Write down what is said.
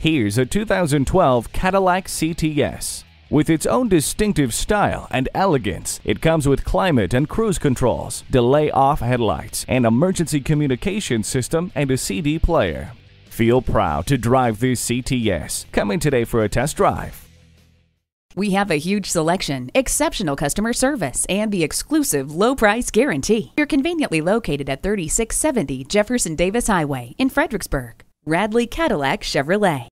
Here's a 2012 Cadillac CTS. With its own distinctive style and elegance, it comes with climate and cruise controls, delay off headlights, an emergency communication system, and a CD player. Feel proud to drive this CTS. Come in today for a test drive. We have a huge selection, exceptional customer service, and the exclusive low price guarantee. You're conveniently located at 3670 Jefferson Davis Highway in Fredericksburg. Radley Cadillac Chevrolet.